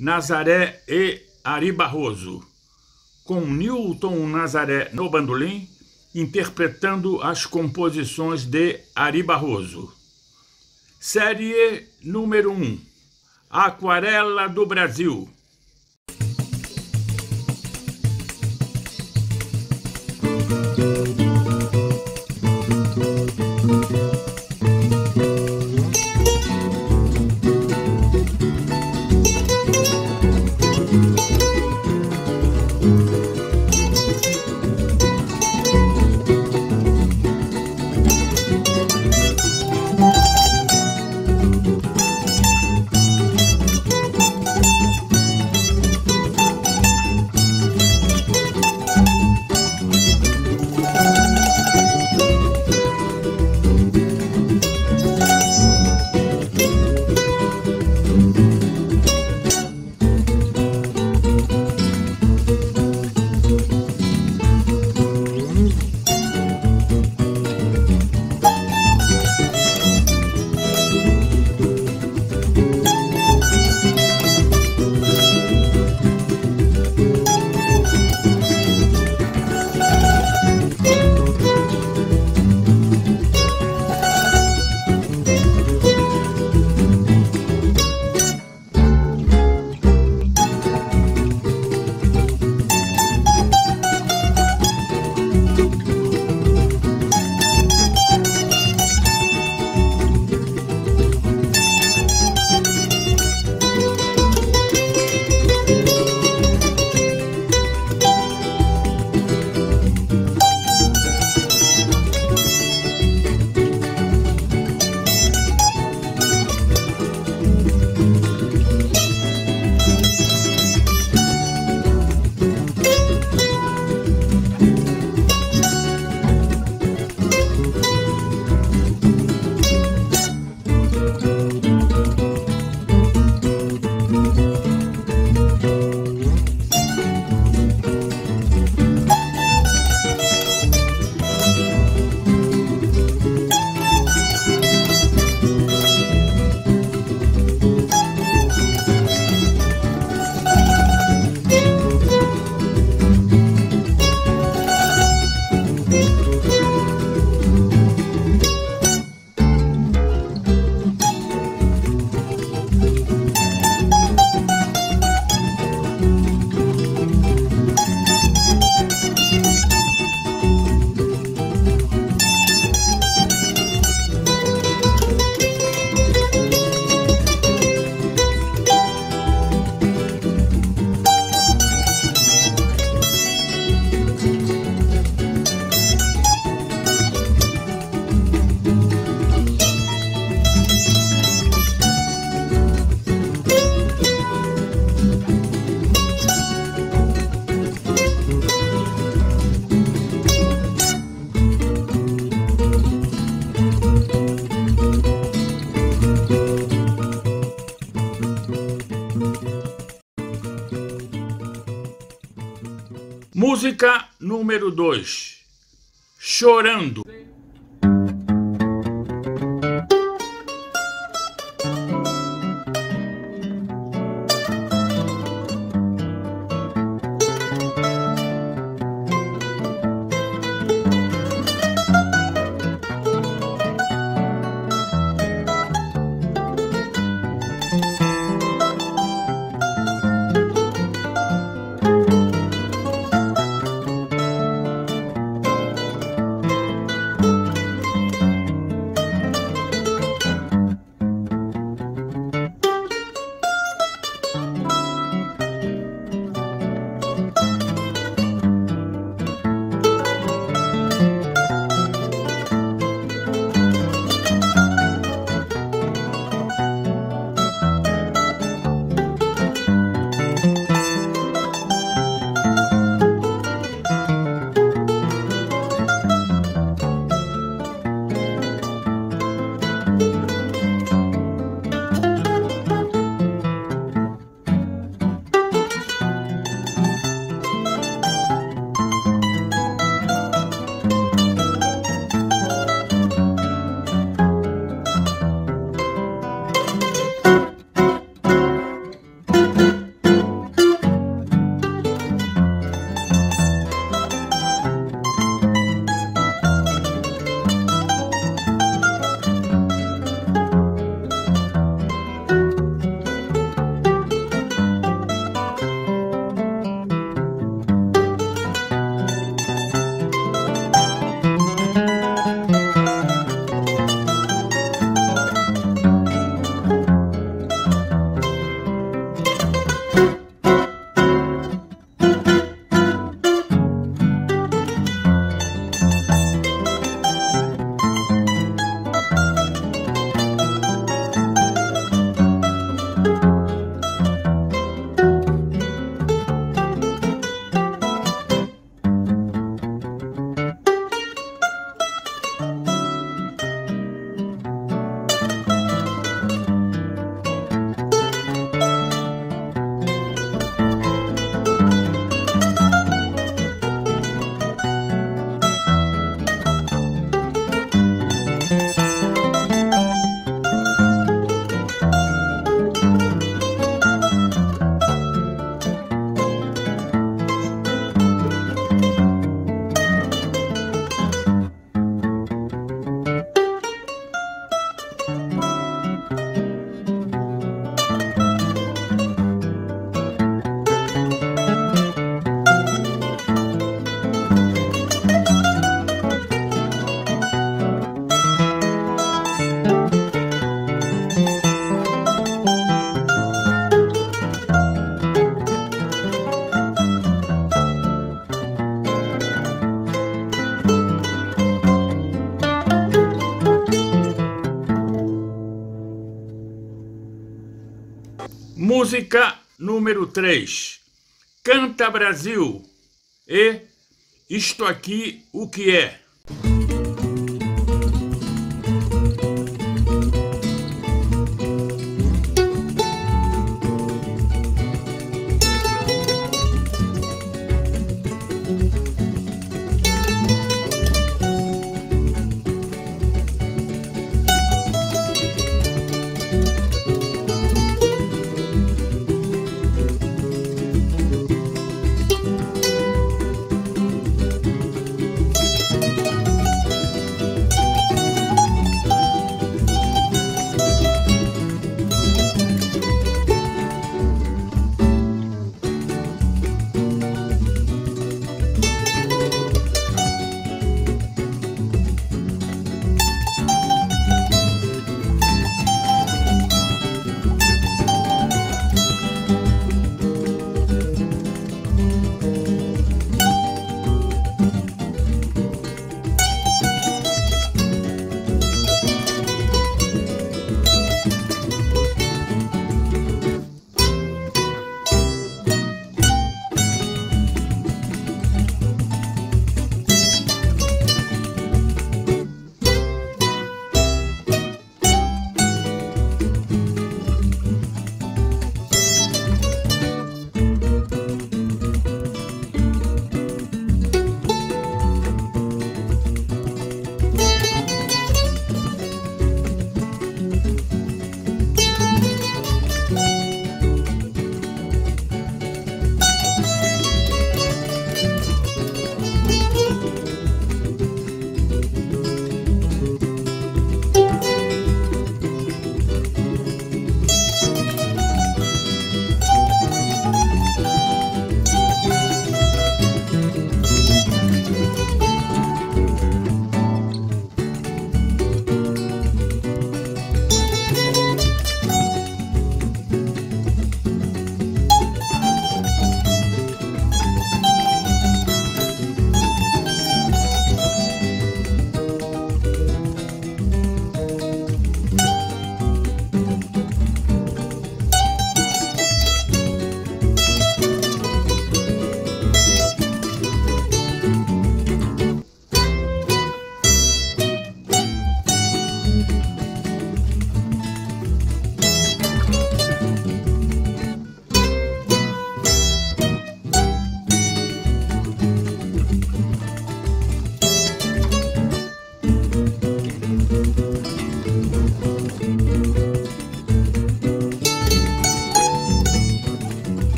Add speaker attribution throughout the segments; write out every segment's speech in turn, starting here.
Speaker 1: Nazaré e Ari Barroso, com Newton Nazaré no bandolim, interpretando as composições de Ari Barroso. Série número 1 Aquarela do Brasil Música número 2 Chorando. Música número 3. Canta Brasil e Isto Aqui O Que É.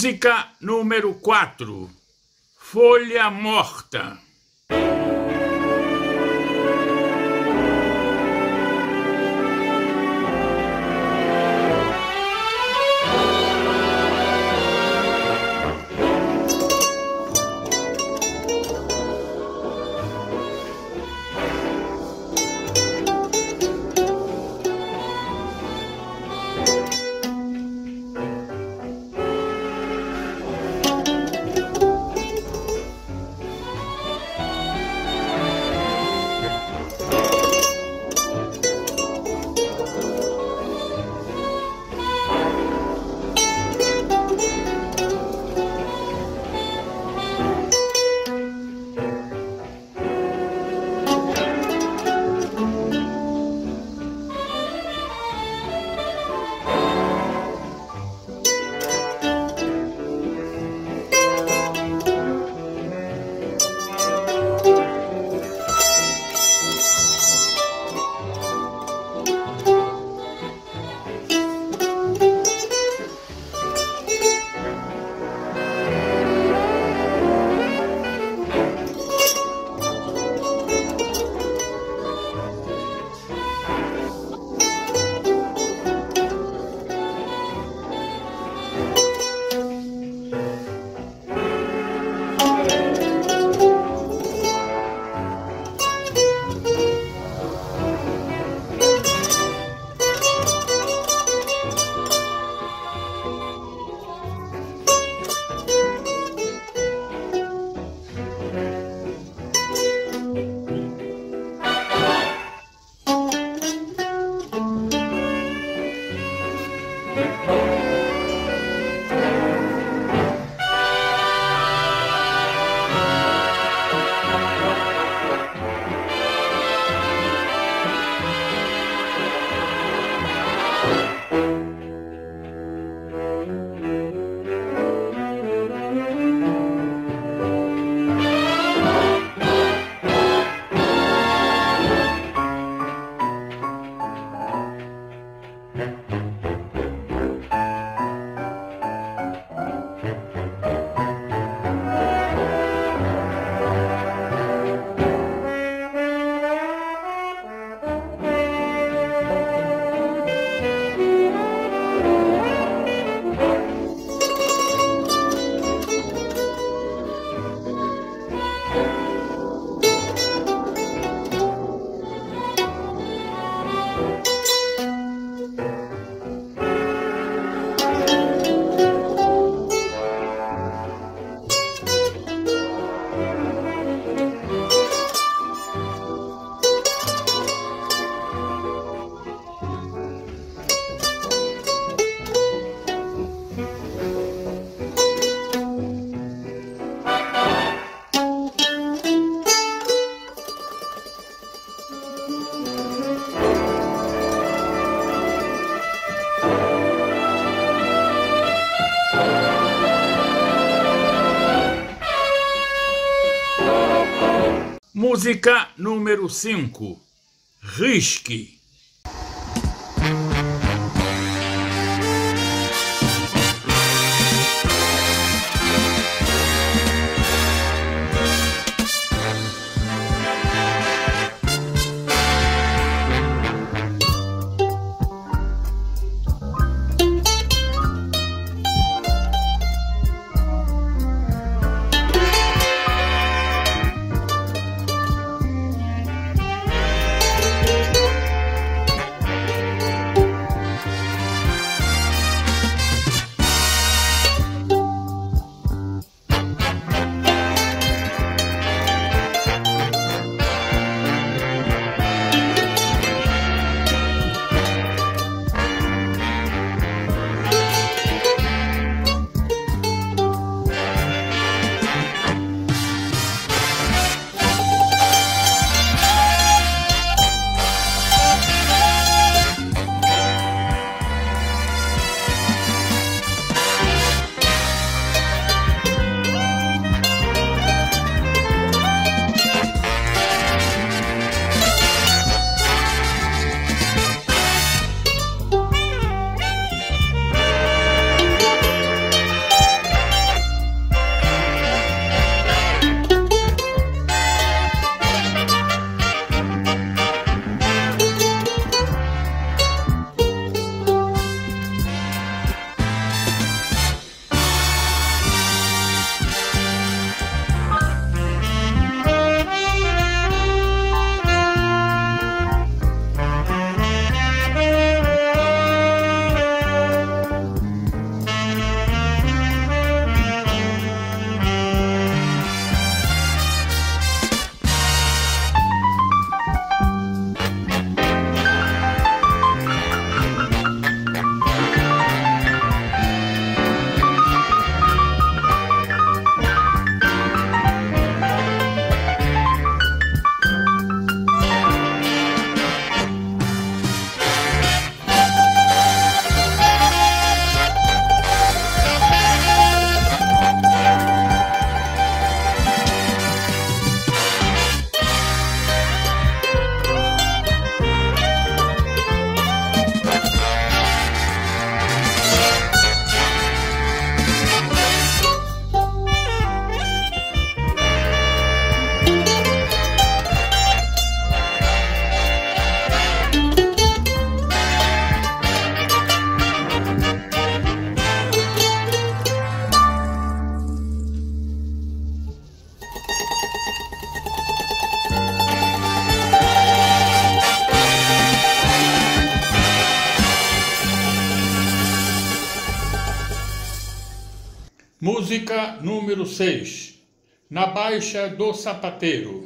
Speaker 1: Música número 4 Folha Morta Música número 5. Risque. Música número 6 Na Baixa do Sapateiro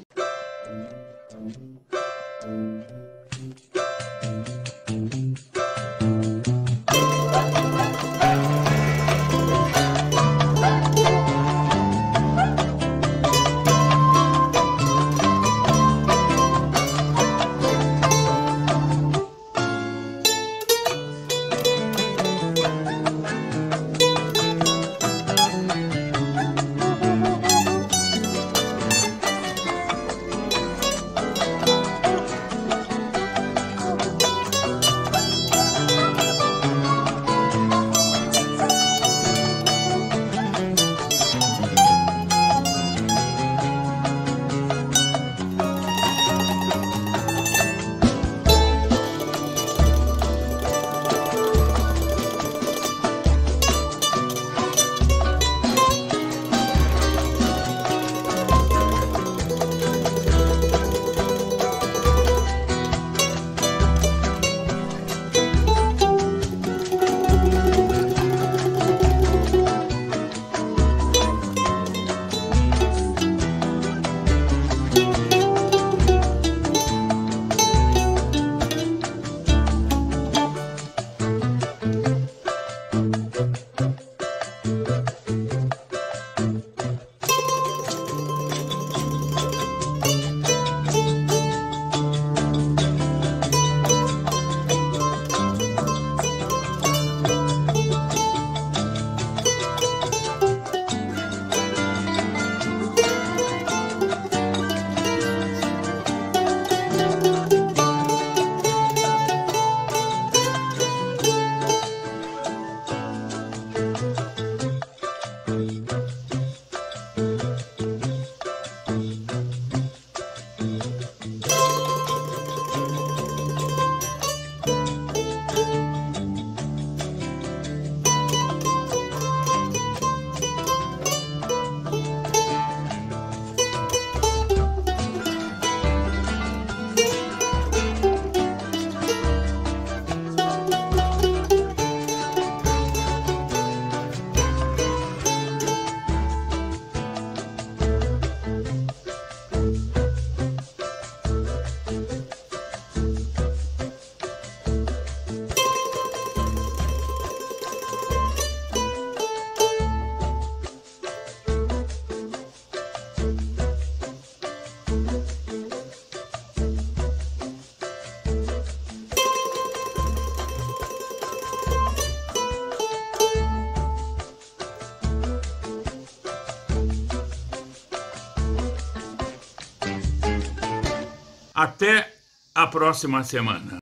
Speaker 1: Até a próxima semana.